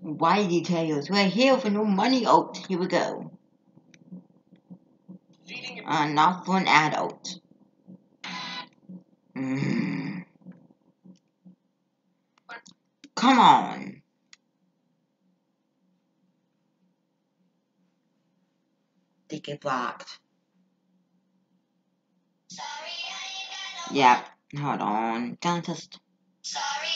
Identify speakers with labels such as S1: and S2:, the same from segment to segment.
S1: Why details? We're here for no money out. Here we go. Uh, not for an adult. Mm. Come on. They get blocked. Sorry, yeah, hold on. Contest. Sorry.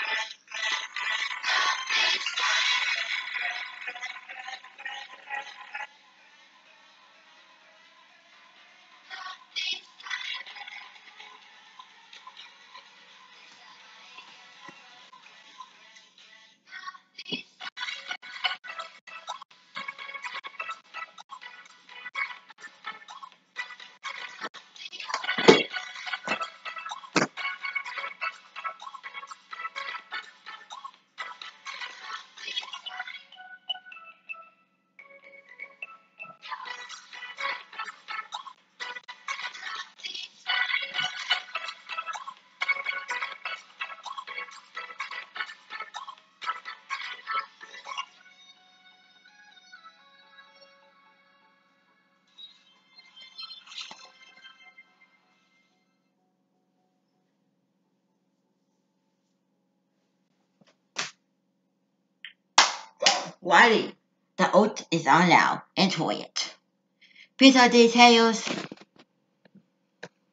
S1: Wally, the oath is on now. Enjoy it. Peter details